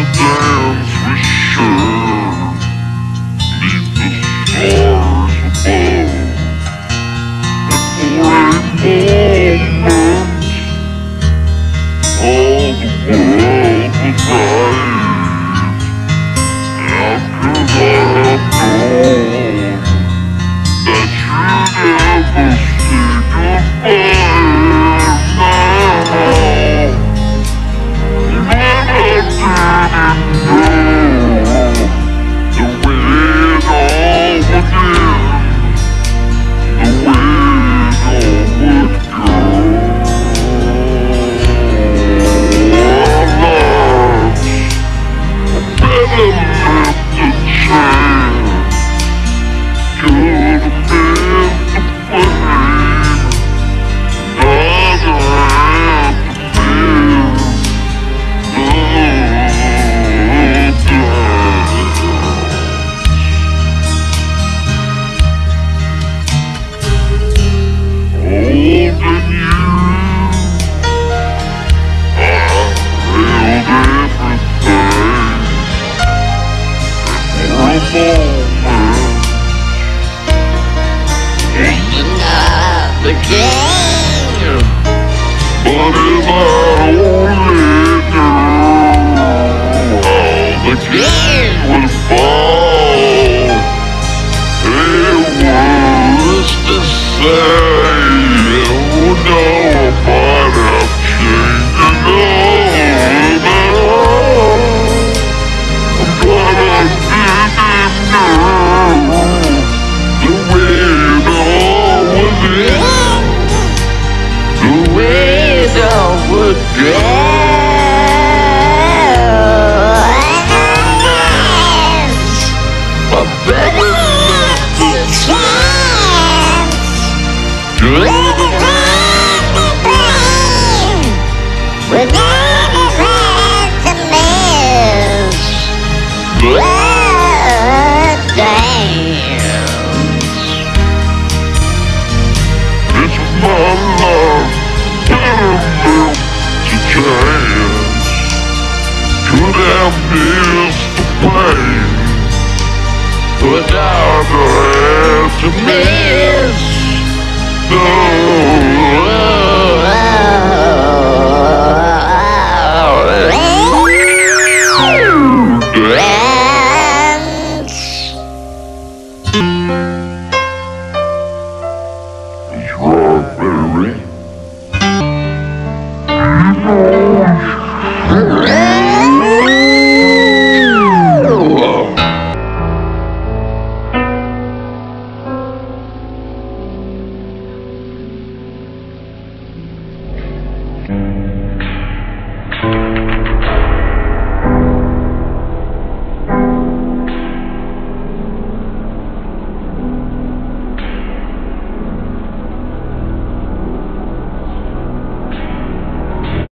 the plans we. the game. But if I only would better the. them years the pain Without a hand to miss No Strawberry.